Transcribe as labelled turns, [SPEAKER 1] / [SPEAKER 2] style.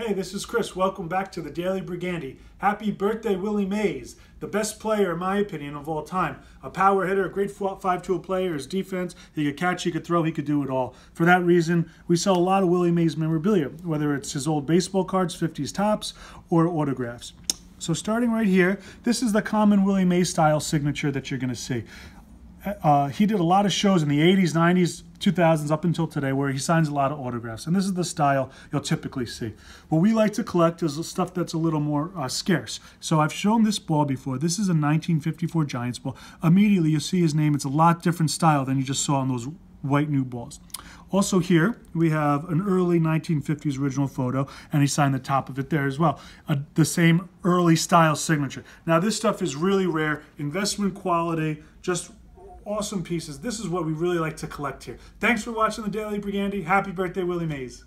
[SPEAKER 1] Hey, this is Chris. Welcome back to the Daily Brigandi. Happy birthday, Willie Mays, the best player, in my opinion, of all time. A power hitter, a great 5 tool player, his defense, he could catch, he could throw, he could do it all. For that reason, we sell a lot of Willie Mays memorabilia, whether it's his old baseball cards, 50s Topps, or autographs. So starting right here, this is the common Willie Mays style signature that you're going to see uh, he did a lot of shows in the 80s, 90s, 2000s, up until today, where he signs a lot of autographs. And this is the style you'll typically see. What we like to collect is stuff that's a little more uh, scarce. So I've shown this ball before. This is a 1954 Giants ball. Immediately you'll see his name. It's a lot different style than you just saw on those white new balls. Also here, we have an early 1950s original photo, and he signed the top of it there as well. Uh, the same early style signature. Now this stuff is really rare, investment quality, just awesome pieces. This is what we really like to collect here. Thanks for watching the Daily Brigandi. Happy birthday, Willie Mays.